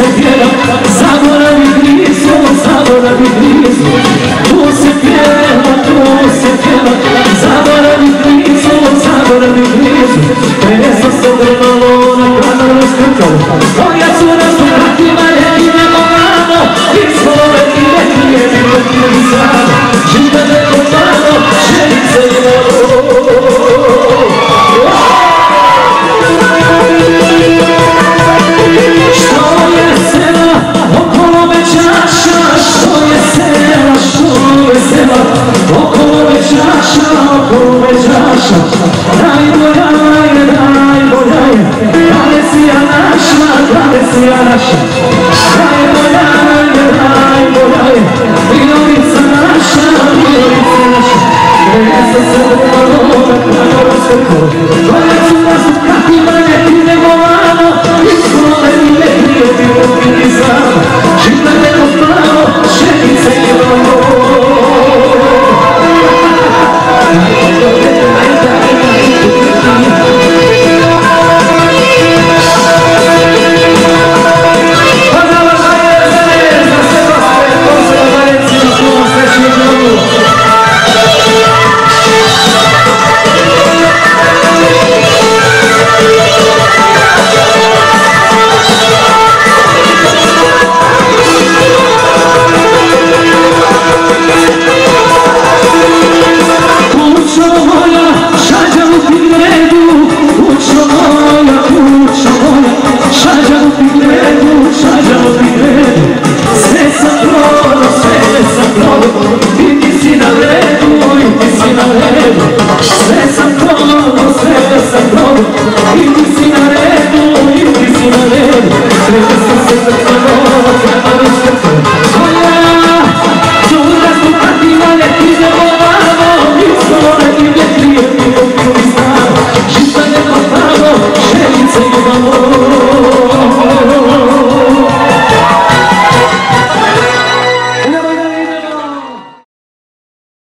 sevgilim sana chão Deus, Deus, Deus,